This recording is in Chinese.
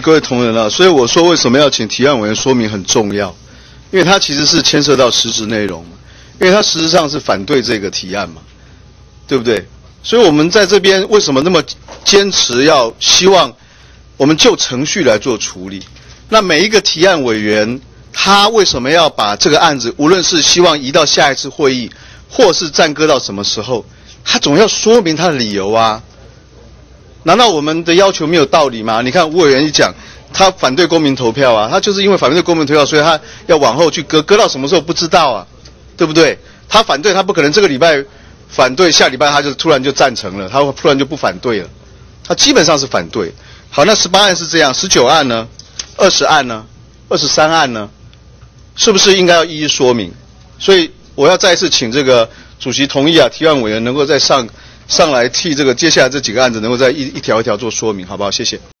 各位同仁啊，所以我说为什么要请提案委员说明很重要，因为他其实是牵涉到实质内容，因为他实质上是反对这个提案嘛，对不对？所以我们在这边为什么那么坚持要希望我们就程序来做处理？那每一个提案委员他为什么要把这个案子，无论是希望移到下一次会议，或是暂搁到什么时候，他总要说明他的理由啊。难道我们的要求没有道理吗？你看吴委员一讲，他反对公民投票啊，他就是因为反对公民投票，所以他要往后去搁，搁到什么时候不知道啊，对不对？他反对，他不可能这个礼拜反对，下礼拜他就突然就赞成了，他突然就不反对了，他基本上是反对。好，那十八案是这样，十九案呢？二十案呢？二十三案呢？是不是应该要一一说明？所以我要再一次请这个主席同意啊，提案委员能够在上。上来替这个接下来这几个案子能够再一一条一条做说明，好不好？谢谢。